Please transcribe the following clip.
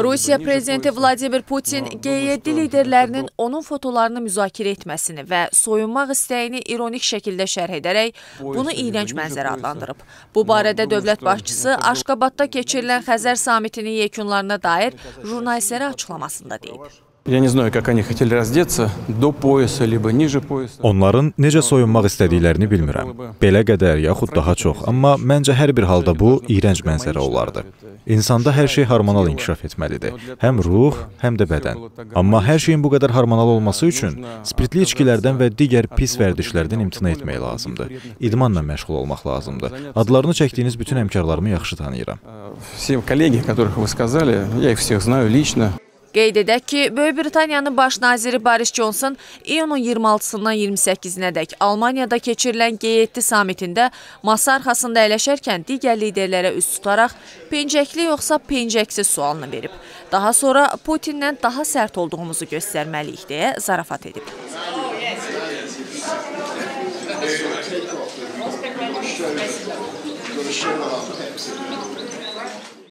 Rusiya prezidenti Vladimir Putin G7 liderlərinin onun fotolarını müzakirə etməsini və soyunmaq istəyini ironik şəkildə şərh edərək bunu iyrənc mənzərə adlandırıb. Bu barədə dövlət başçısı Aşqabadda keçirilən Xəzər samitinin yekunlarına dair jurnalistlərə açıqlamasında deyib. Я не знаю, как они хотели раздеться до пояса, либо ниже пояса. Onların necə soyunmaq istədiklərini bilmirəm. Belə qədər yaxud daha çox, amma məncə hər bir halda bu iyrənc mənzərə olardı. İnsanda hər şey harmonal inkişaf etməlidir. Həm ruh, həm də bədən. Amma hər şeyin bu qədər harmonal olması üçün spirtli içkilərdən və digər pis vərdişlərdən imtina etmək lazımdır. İdmanla məşğul olmaq lazımdır. Adlarını çəkdiyiniz bütün həmkarlarımı yaxşı tanıyıram. Э, Все коллеги, которых вы сказали, я их всех знаю лично. Qeyd edək ki, Böyük Britaniyanın baş naziri Boris Johnson iyunun 26-sından 28-nədək Almaniyada keçirilən G7 samitində masa arxasında əyləşərkən digər liderlərə üz tutaraq pencəkli yoxsa pencəksiz sualını verib. Daha sonra Putinlə daha sərt olduğumuzu göstərməliyik deyə zarafat edib. Got